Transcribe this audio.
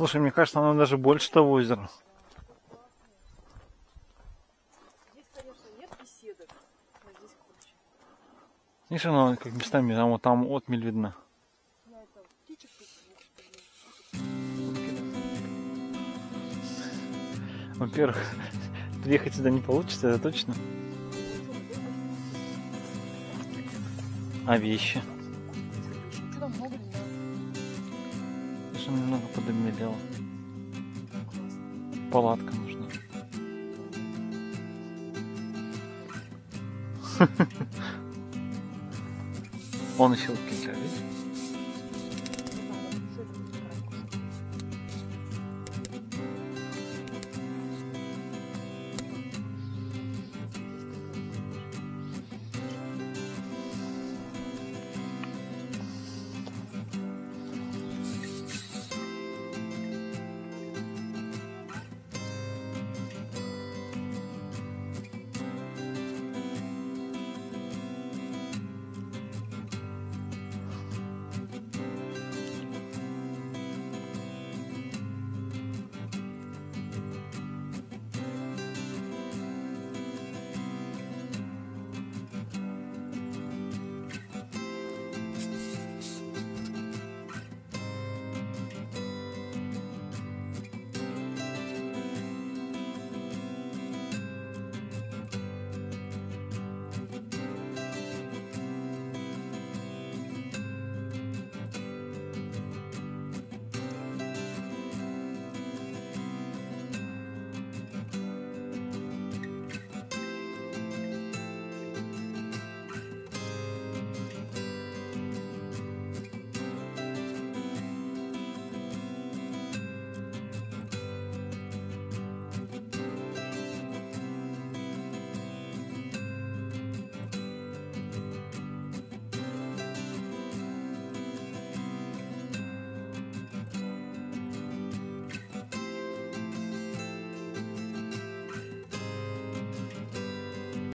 Слушай, мне кажется, оно даже больше того озера. Видишь, оно как местами, там вот там отмель видно. Во-первых, приехать сюда не получится, это точно. А вещи? Что там много Что немного подобмелело. Палатка нужна. Он еще вот видишь?